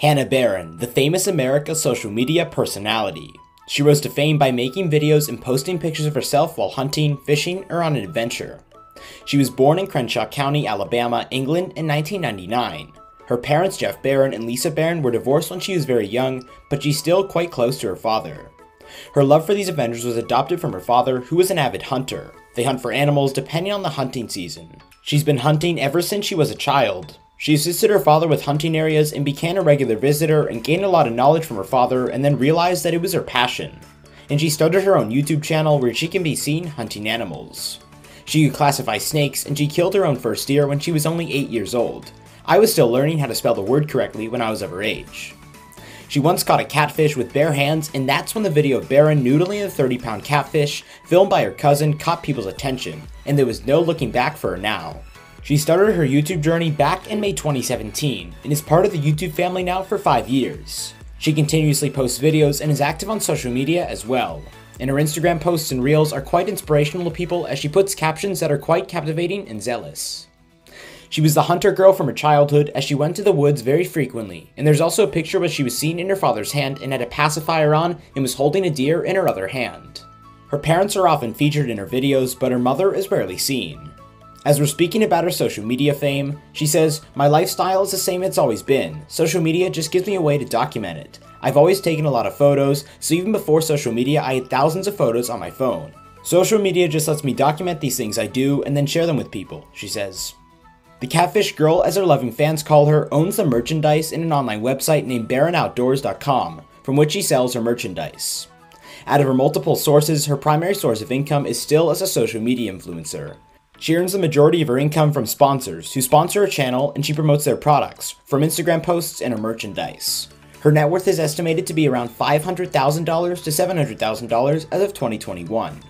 Hannah Barron, the famous America social media personality. She rose to fame by making videos and posting pictures of herself while hunting, fishing, or on an adventure. She was born in Crenshaw County, Alabama, England in 1999. Her parents, Jeff Barron and Lisa Barron, were divorced when she was very young, but she's still quite close to her father. Her love for these adventures was adopted from her father, who was an avid hunter. They hunt for animals depending on the hunting season. She's been hunting ever since she was a child. She assisted her father with hunting areas and became a regular visitor and gained a lot of knowledge from her father and then realized that it was her passion. And she started her own YouTube channel where she can be seen hunting animals. She could classify snakes and she killed her own first deer when she was only 8 years old. I was still learning how to spell the word correctly when I was of her age. She once caught a catfish with bare hands, and that's when the video of Barron noodling a 30 pound catfish, filmed by her cousin, caught people's attention, and there was no looking back for her now. She started her YouTube journey back in May 2017 and is part of the YouTube family now for 5 years. She continuously posts videos and is active on social media as well. And her Instagram posts and reels are quite inspirational to people as she puts captions that are quite captivating and zealous. She was the hunter girl from her childhood as she went to the woods very frequently, and there's also a picture where she was seen in her father's hand and had a pacifier on and was holding a deer in her other hand. Her parents are often featured in her videos, but her mother is rarely seen. As we're speaking about her social media fame, she says, My lifestyle is the same it's always been. Social media just gives me a way to document it. I've always taken a lot of photos, so even before social media, I had thousands of photos on my phone. Social media just lets me document these things I do and then share them with people, she says. The Catfish Girl, as her loving fans call her, owns the merchandise in an online website named BarronOutdoors.com, from which she sells her merchandise. Out of her multiple sources, her primary source of income is still as a social media influencer. She earns the majority of her income from sponsors who sponsor her channel and she promotes their products, from Instagram posts and her merchandise. Her net worth is estimated to be around $500,000 to $700,000 as of 2021.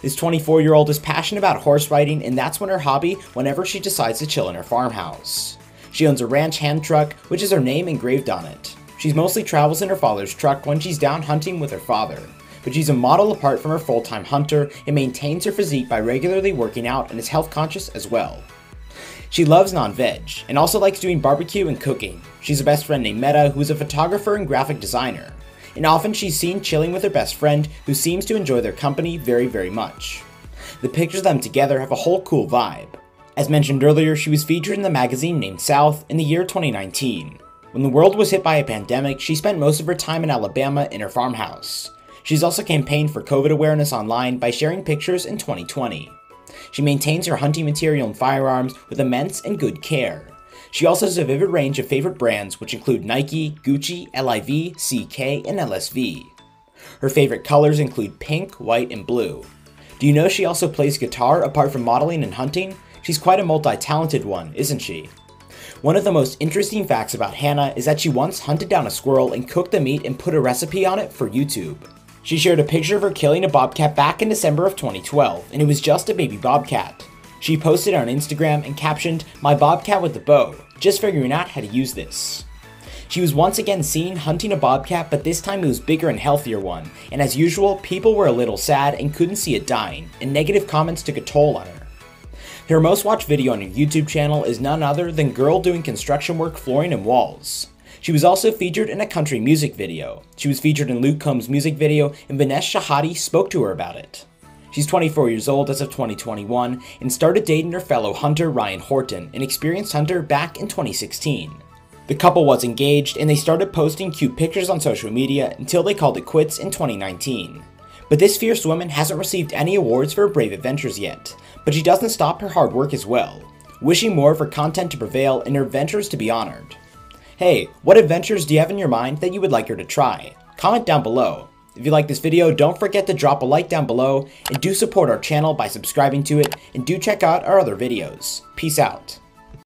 This 24 year old is passionate about horse riding, and that's when her hobby whenever she decides to chill in her farmhouse. She owns a ranch hand truck, which is her name engraved on it. She mostly travels in her father's truck when she's down hunting with her father but she's a model apart from her full time hunter and maintains her physique by regularly working out and is health conscious as well. She loves non veg and also likes doing barbecue and cooking. She's a best friend named Meta, who is a photographer and graphic designer. And often she's seen chilling with her best friend, who seems to enjoy their company very, very much. The pictures of them together have a whole cool vibe. As mentioned earlier, she was featured in the magazine named South in the year 2019. When the world was hit by a pandemic, she spent most of her time in Alabama in her farmhouse. She's also campaigned for COVID awareness online by sharing pictures in 2020. She maintains her hunting material and firearms with immense and good care. She also has a vivid range of favorite brands, which include Nike, Gucci, LIV, CK, and LSV. Her favorite colors include pink, white, and blue. Do you know she also plays guitar apart from modeling and hunting? She's quite a multi talented one, isn't she? One of the most interesting facts about Hannah is that she once hunted down a squirrel and cooked the meat and put a recipe on it for YouTube. She shared a picture of her killing a bobcat back in December of 2012, and it was just a baby bobcat. She posted on Instagram and captioned, My bobcat with the bow, just figuring out how to use this. She was once again seen hunting a bobcat, but this time it was a bigger and healthier one, and as usual, people were a little sad and couldn't see it dying, and negative comments took a toll on her. Her most watched video on her YouTube channel is none other than Girl doing construction work flooring and walls. She was also featured in a country music video. She was featured in Luke Combs' music video, and Vanessa Shahadi spoke to her about it. She's 24 years old as of 2021 and started dating her fellow hunter Ryan Horton, an experienced hunter, back in 2016. The couple was engaged and they started posting cute pictures on social media until they called it quits in 2019. But this fierce woman hasn't received any awards for her brave adventures yet, but she doesn't stop her hard work as well, wishing more for content to prevail and her adventures to be honored. Hey, what adventures do you have in your mind that you would like her to try? Comment down below. If you like this video, don't forget to drop a like down below, and do support our channel by subscribing to it, and do check out our other videos. Peace out.